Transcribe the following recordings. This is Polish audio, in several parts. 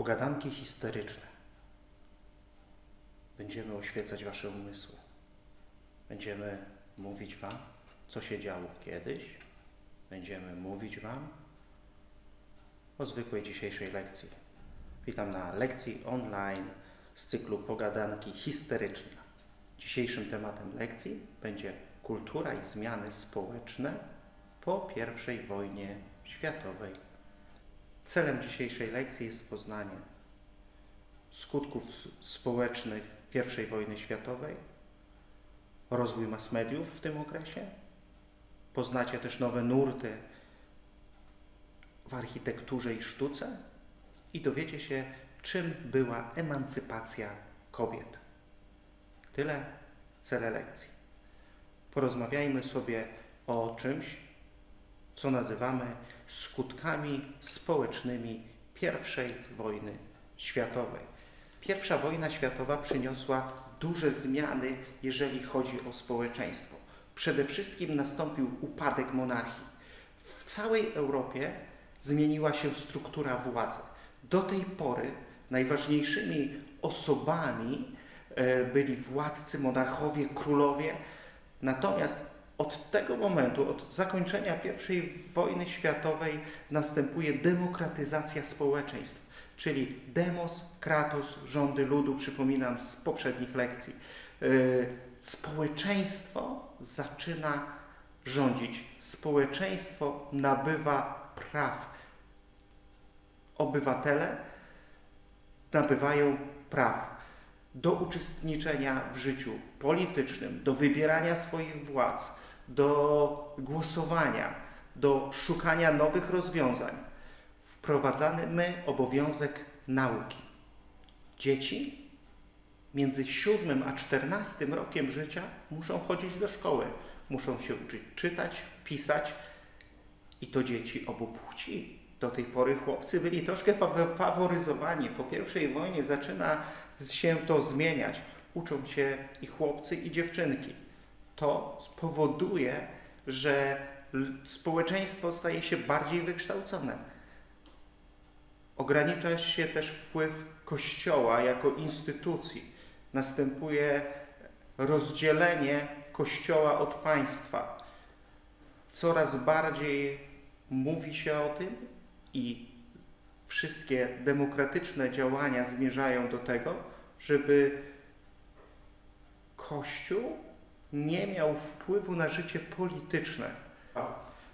Pogadanki histeryczne. Będziemy oświecać Wasze umysły. Będziemy mówić Wam, co się działo kiedyś. Będziemy mówić Wam o zwykłej dzisiejszej lekcji. Witam na lekcji online z cyklu Pogadanki histeryczne. Dzisiejszym tematem lekcji będzie kultura i zmiany społeczne po I wojnie światowej. Celem dzisiejszej lekcji jest poznanie skutków społecznych I wojny światowej, rozwój mass mediów w tym okresie. Poznacie też nowe nurty w architekturze i sztuce i dowiecie się, czym była emancypacja kobiet. Tyle cele lekcji. Porozmawiajmy sobie o czymś, co nazywamy skutkami społecznymi I wojny światowej. Pierwsza wojna światowa przyniosła duże zmiany, jeżeli chodzi o społeczeństwo. Przede wszystkim nastąpił upadek monarchii. W całej Europie zmieniła się struktura władzy. Do tej pory najważniejszymi osobami e, byli władcy, monarchowie, królowie. Natomiast od tego momentu, od zakończenia I wojny światowej następuje demokratyzacja społeczeństw, czyli demos, kratos, rządy ludu, przypominam z poprzednich lekcji. Y, społeczeństwo zaczyna rządzić, społeczeństwo nabywa praw. Obywatele nabywają praw do uczestniczenia w życiu politycznym, do wybierania swoich władz, do głosowania, do szukania nowych rozwiązań, wprowadzamy obowiązek nauki. Dzieci między 7 a 14 rokiem życia muszą chodzić do szkoły, muszą się uczyć czytać, pisać i to dzieci obu płci. Do tej pory chłopcy byli troszkę faworyzowani. Po pierwszej wojnie zaczyna się to zmieniać. Uczą się i chłopcy, i dziewczynki to spowoduje, że społeczeństwo staje się bardziej wykształcone. Ogranicza się też wpływ Kościoła jako instytucji. Następuje rozdzielenie Kościoła od państwa. Coraz bardziej mówi się o tym i wszystkie demokratyczne działania zmierzają do tego, żeby Kościół nie miał wpływu na życie polityczne.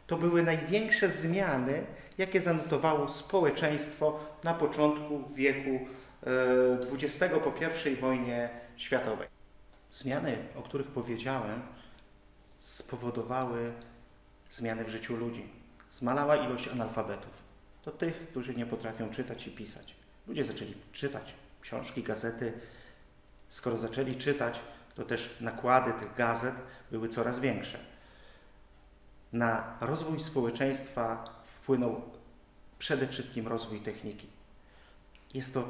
To były największe zmiany, jakie zanotowało społeczeństwo na początku wieku XX e, po I wojnie światowej. Zmiany, o których powiedziałem, spowodowały zmiany w życiu ludzi. Zmalała ilość analfabetów. To tych, którzy nie potrafią czytać i pisać. Ludzie zaczęli czytać książki, gazety. Skoro zaczęli czytać, to też nakłady tych gazet były coraz większe. Na rozwój społeczeństwa wpłynął przede wszystkim rozwój techniki. Jest to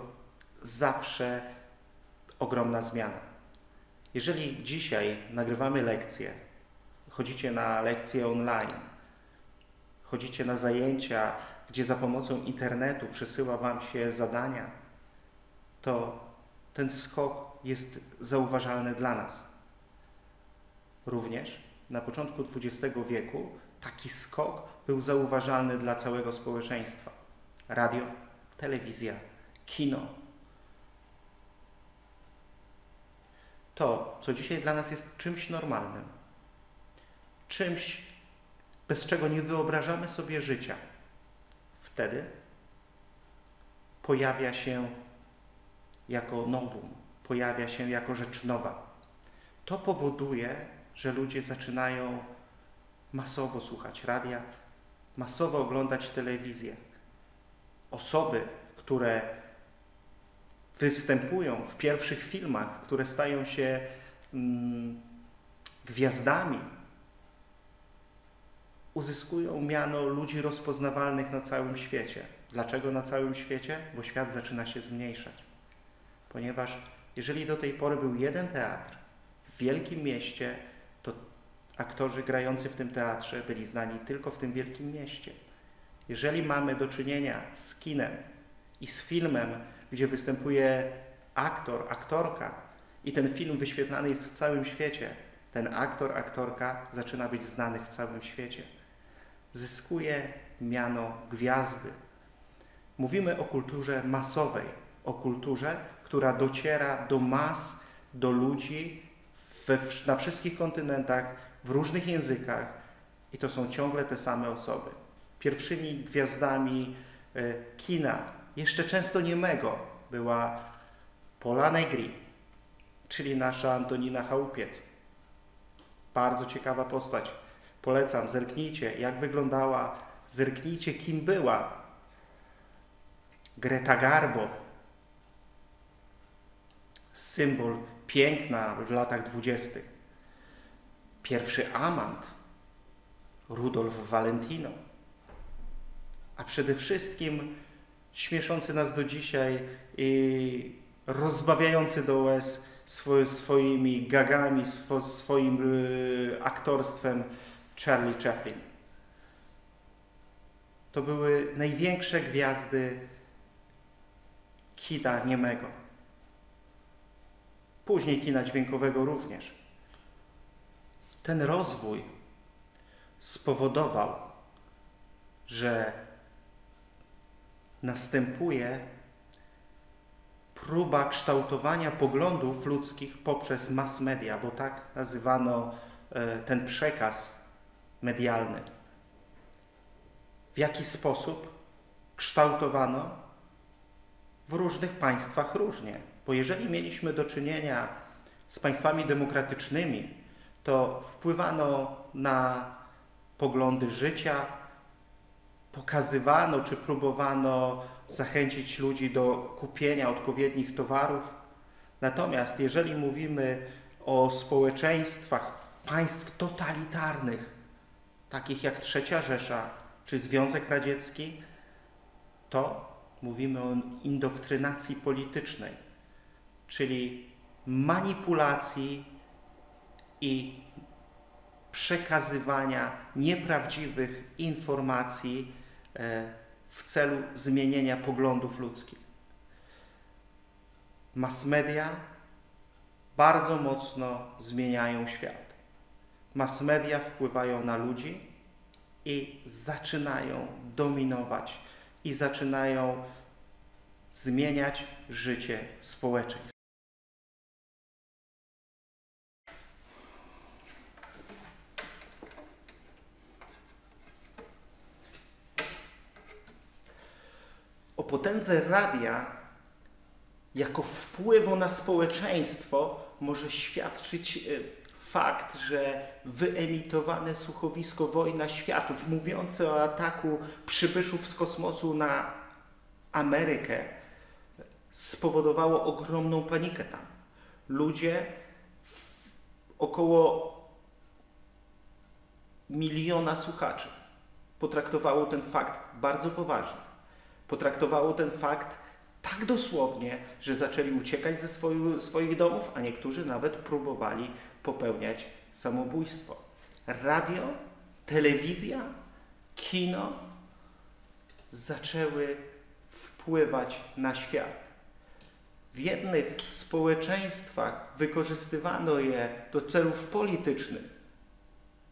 zawsze ogromna zmiana. Jeżeli dzisiaj nagrywamy lekcje, chodzicie na lekcje online, chodzicie na zajęcia, gdzie za pomocą internetu przesyła Wam się zadania, to ten skok jest zauważalny dla nas. Również na początku XX wieku taki skok był zauważalny dla całego społeczeństwa. Radio, telewizja, kino. To, co dzisiaj dla nas jest czymś normalnym, czymś, bez czego nie wyobrażamy sobie życia, wtedy pojawia się jako nowum, pojawia się jako rzecz nowa. To powoduje, że ludzie zaczynają masowo słuchać radia, masowo oglądać telewizję. Osoby, które występują w pierwszych filmach, które stają się mm, gwiazdami, uzyskują miano ludzi rozpoznawalnych na całym świecie. Dlaczego na całym świecie? Bo świat zaczyna się zmniejszać. Ponieważ jeżeli do tej pory był jeden teatr w wielkim mieście, to aktorzy grający w tym teatrze byli znani tylko w tym wielkim mieście. Jeżeli mamy do czynienia z kinem i z filmem, gdzie występuje aktor, aktorka i ten film wyświetlany jest w całym świecie, ten aktor, aktorka zaczyna być znany w całym świecie. Zyskuje miano gwiazdy. Mówimy o kulturze masowej, o kulturze, która dociera do mas, do ludzi we, na wszystkich kontynentach, w różnych językach i to są ciągle te same osoby. Pierwszymi gwiazdami e, kina, jeszcze często niemego, była Pola Negri, czyli nasza Antonina Chałupiec. Bardzo ciekawa postać. Polecam, zerknijcie, jak wyglądała, zerknijcie, kim była. Greta Garbo, symbol piękna w latach dwudziestych. Pierwszy amant, Rudolf Valentino. A przede wszystkim śmieszący nas do dzisiaj i rozbawiający do łez swoimi gagami, swo, swoim y, aktorstwem Charlie Chaplin. To były największe gwiazdy kina niemego. Później kina dźwiękowego również. Ten rozwój spowodował, że następuje próba kształtowania poglądów ludzkich poprzez mass media, bo tak nazywano e, ten przekaz medialny. W jaki sposób kształtowano? W różnych państwach różnie. Bo jeżeli mieliśmy do czynienia z państwami demokratycznymi, to wpływano na poglądy życia, pokazywano czy próbowano zachęcić ludzi do kupienia odpowiednich towarów. Natomiast jeżeli mówimy o społeczeństwach państw totalitarnych, takich jak Trzecia Rzesza czy Związek Radziecki, to mówimy o indoktrynacji politycznej, czyli manipulacji i przekazywania nieprawdziwych informacji e, w celu zmienienia poglądów ludzkich. Mass media bardzo mocno zmieniają świat. Mass media wpływają na ludzi i zaczynają dominować i zaczynają zmieniać życie społeczeństw. Potędze radia jako wpływu na społeczeństwo może świadczyć e, fakt, że wyemitowane słuchowisko Wojna Światów, mówiące o ataku przybyszów z kosmosu na Amerykę, spowodowało ogromną panikę tam. Ludzie około miliona słuchaczy potraktowało ten fakt bardzo poważnie potraktowało ten fakt tak dosłownie, że zaczęli uciekać ze swoich, swoich domów, a niektórzy nawet próbowali popełniać samobójstwo. Radio, telewizja, kino zaczęły wpływać na świat. W jednych społeczeństwach wykorzystywano je do celów politycznych,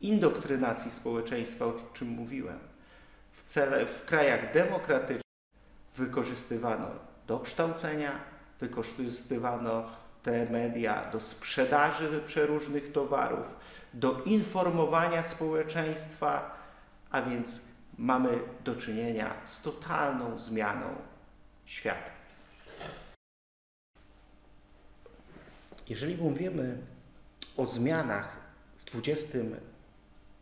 indoktrynacji społeczeństwa, o czym mówiłem. W, cele, w krajach demokratycznych wykorzystywano do kształcenia, wykorzystywano te media do sprzedaży przeróżnych towarów, do informowania społeczeństwa, a więc mamy do czynienia z totalną zmianą świata. Jeżeli mówimy o zmianach w 20,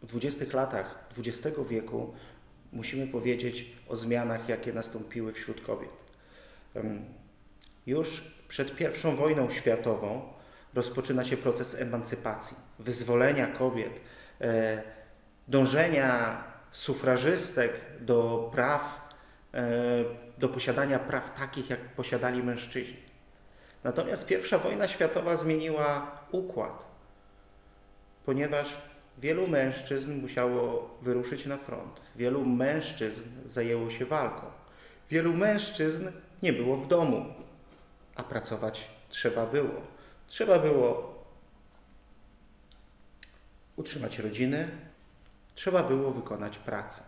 w 20 latach XX wieku, musimy powiedzieć o zmianach, jakie nastąpiły wśród kobiet. Już przed I wojną światową rozpoczyna się proces emancypacji, wyzwolenia kobiet, e, dążenia sufrażystek do praw, e, do posiadania praw takich, jak posiadali mężczyźni. Natomiast I wojna światowa zmieniła układ, ponieważ Wielu mężczyzn musiało wyruszyć na front. Wielu mężczyzn zajęło się walką. Wielu mężczyzn nie było w domu, a pracować trzeba było. Trzeba było utrzymać rodzinę, trzeba było wykonać pracę.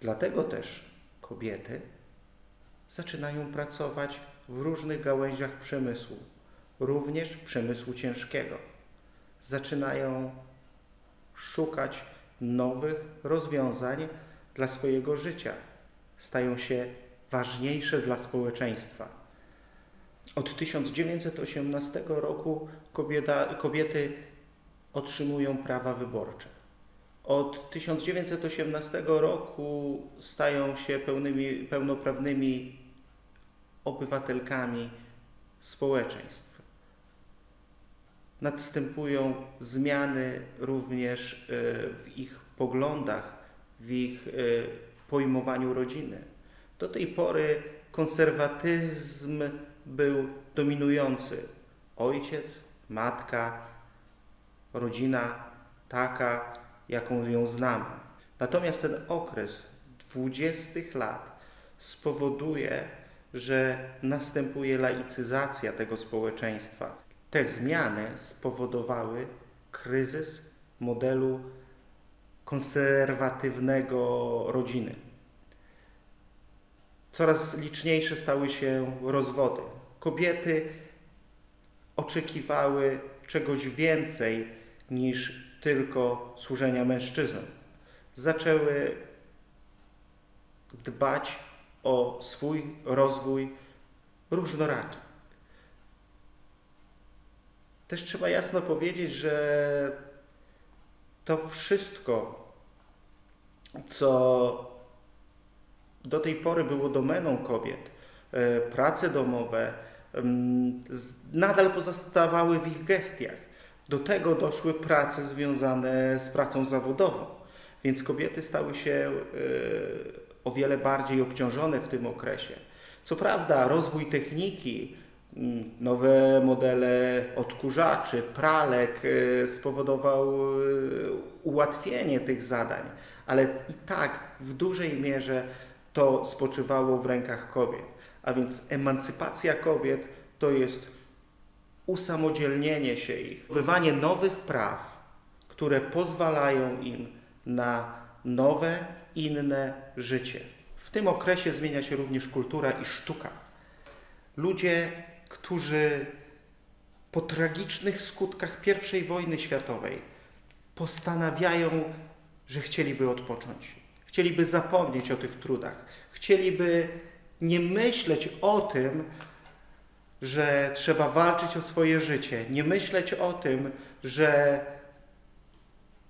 Dlatego też kobiety zaczynają pracować w różnych gałęziach przemysłu, również przemysłu ciężkiego. Zaczynają szukać nowych rozwiązań dla swojego życia. Stają się ważniejsze dla społeczeństwa. Od 1918 roku kobieta, kobiety otrzymują prawa wyborcze. Od 1918 roku stają się pełnymi, pełnoprawnymi obywatelkami społeczeństw. Następują zmiany również e, w ich poglądach, w ich e, pojmowaniu rodziny. Do tej pory konserwatyzm był dominujący. Ojciec, matka, rodzina taka, jaką ją znamy. Natomiast ten okres dwudziestych lat spowoduje, że następuje laicyzacja tego społeczeństwa. Te zmiany spowodowały kryzys modelu konserwatywnego rodziny. Coraz liczniejsze stały się rozwody. Kobiety oczekiwały czegoś więcej niż tylko służenia mężczyznom. Zaczęły dbać o swój rozwój różnoraki. Też trzeba jasno powiedzieć, że to wszystko, co do tej pory było domeną kobiet, e, prace domowe, nadal pozostawały w ich gestiach. Do tego doszły prace związane z pracą zawodową, więc kobiety stały się e, o wiele bardziej obciążone w tym okresie. Co prawda, rozwój techniki, mm, nowe modele odkurzaczy, pralek e, spowodował e, ułatwienie tych zadań, ale i tak w dużej mierze to spoczywało w rękach kobiet. A więc emancypacja kobiet to jest usamodzielnienie się ich, bywanie nowych praw, które pozwalają im na nowe, inne życie. W tym okresie zmienia się również kultura i sztuka. Ludzie, którzy po tragicznych skutkach I wojny światowej postanawiają, że chcieliby odpocząć, chcieliby zapomnieć o tych trudach, chcieliby nie myśleć o tym, że trzeba walczyć o swoje życie, nie myśleć o tym, że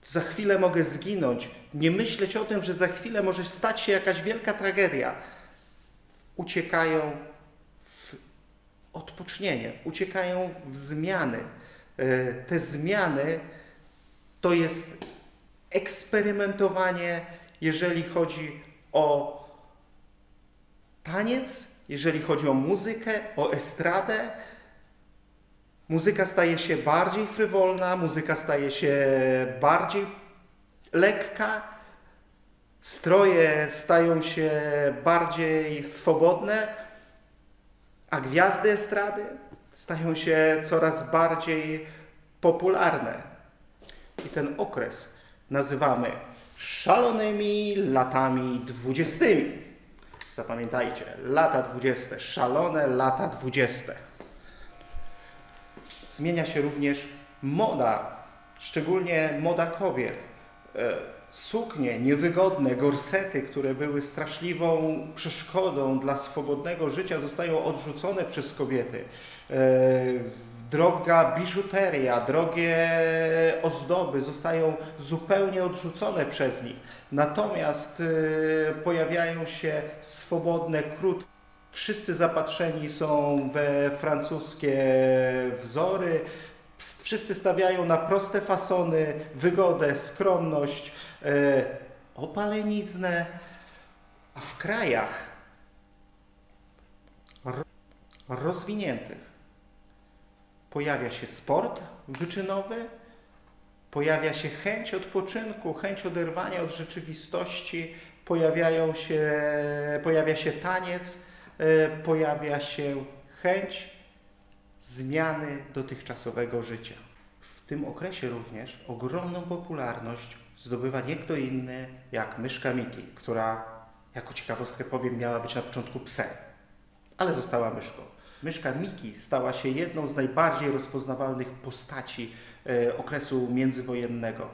za chwilę mogę zginąć, nie myśleć o tym, że za chwilę może stać się jakaś wielka tragedia. Uciekają odpocznienie, uciekają w zmiany. E, te zmiany to jest eksperymentowanie, jeżeli chodzi o taniec, jeżeli chodzi o muzykę, o estradę, muzyka staje się bardziej frywolna, muzyka staje się bardziej lekka, stroje stają się bardziej swobodne, a gwiazdy estrady stają się coraz bardziej popularne. I ten okres nazywamy szalonymi latami dwudziestymi. Zapamiętajcie, lata dwudzieste, szalone lata dwudzieste. Zmienia się również moda, szczególnie moda kobiet. E, suknie niewygodne, gorsety, które były straszliwą przeszkodą dla swobodnego życia, zostają odrzucone przez kobiety. E, droga biżuteria, drogie ozdoby zostają zupełnie odrzucone przez nich. Natomiast y, pojawiają się swobodne, krótkie. Wszyscy zapatrzeni są we francuskie wzory, wszyscy stawiają na proste fasony, wygodę, skromność, opaleniznę, a w krajach rozwiniętych pojawia się sport wyczynowy, pojawia się chęć odpoczynku, chęć oderwania od rzeczywistości, pojawiają się, pojawia się taniec, e, pojawia się chęć zmiany dotychczasowego życia. W tym okresie również ogromną popularność zdobywa nie kto inny jak myszka Miki, która, jako ciekawostkę powiem, miała być na początku psem, ale została myszką. Myszka Miki stała się jedną z najbardziej rozpoznawalnych postaci e, okresu międzywojennego.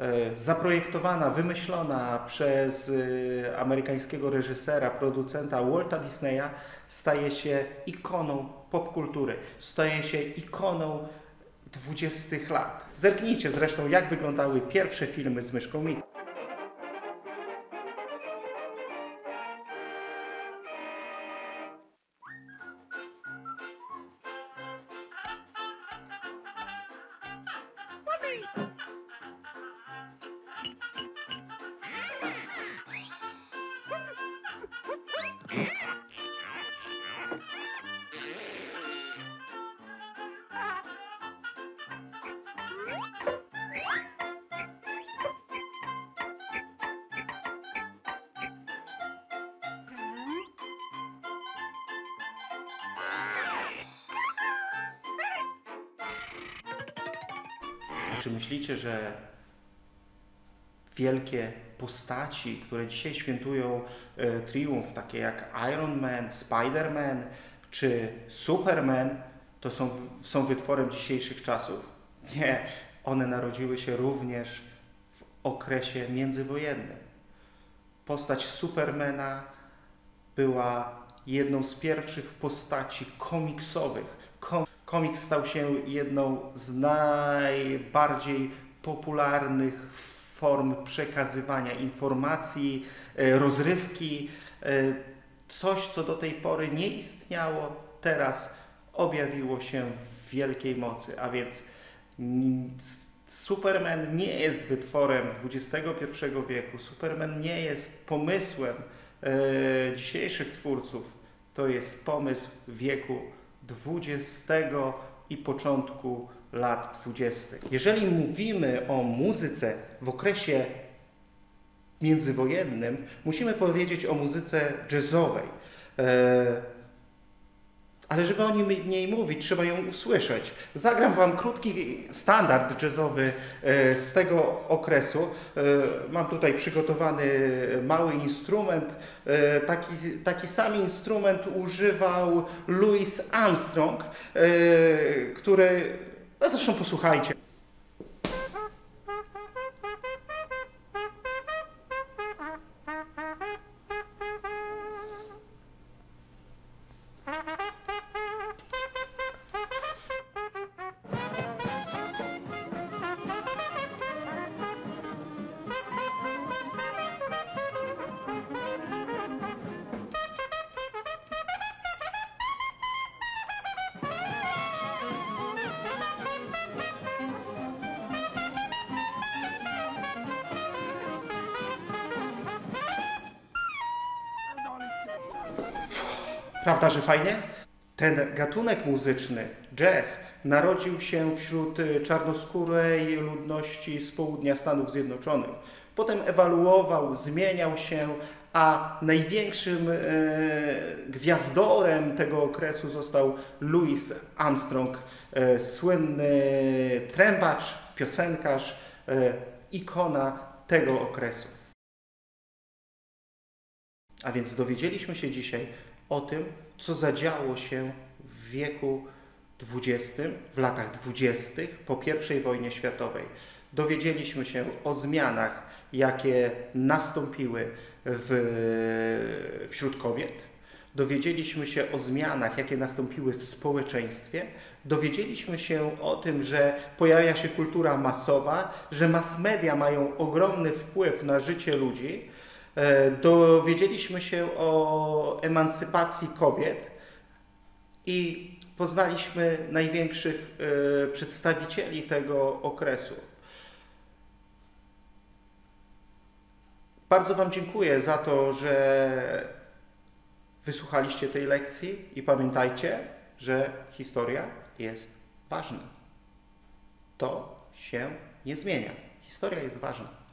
E, zaprojektowana, wymyślona przez e, amerykańskiego reżysera, producenta Walta Disneya, staje się ikoną popkultury, staje się ikoną 20 lat. Zerknijcie zresztą, jak wyglądały pierwsze filmy z myszką Miki. Czy myślicie, że wielkie postaci, które dzisiaj świętują e, triumf, takie jak Iron Man, Spider-Man czy Superman, to są, są wytworem dzisiejszych czasów? Nie, one narodziły się również w okresie międzywojennym. Postać Supermana była jedną z pierwszych postaci komiksowych. Kom komiks stał się jedną z najbardziej popularnych form przekazywania informacji, e, rozrywki. E, coś, co do tej pory nie istniało, teraz objawiło się w wielkiej mocy. A więc Superman nie jest wytworem XXI wieku. Superman nie jest pomysłem e, dzisiejszych twórców. To jest pomysł wieku XX i początku lat 20. Jeżeli mówimy o muzyce w okresie międzywojennym, musimy powiedzieć o muzyce jazzowej. E, ale żeby o niej mówić, trzeba ją usłyszeć. Zagram Wam krótki standard jazzowy e, z tego okresu. E, mam tutaj przygotowany mały instrument. Taki, taki sam instrument używał Louis Armstrong, który no zresztą posłuchajcie. Prawda, że fajnie? Ten gatunek muzyczny, jazz, narodził się wśród y, czarnoskórej ludności z południa Stanów Zjednoczonych. Potem ewaluował, zmieniał się, a największym e, gwiazdorem tego okresu został Louis Armstrong, e, słynny trębacz, piosenkarz, e, ikona tego okresu. A więc dowiedzieliśmy się dzisiaj o tym, co zadziało się w wieku XX, w latach dwudziestych, po I wojnie światowej. Dowiedzieliśmy się o zmianach, jakie nastąpiły w, wśród kobiet. Dowiedzieliśmy się o zmianach, jakie nastąpiły w społeczeństwie. Dowiedzieliśmy się o tym, że pojawia się kultura masowa, że mass media mają ogromny wpływ na życie ludzi dowiedzieliśmy się o emancypacji kobiet i poznaliśmy największych e, przedstawicieli tego okresu. Bardzo Wam dziękuję za to, że wysłuchaliście tej lekcji i pamiętajcie, że historia jest ważna. To się nie zmienia. Historia jest ważna.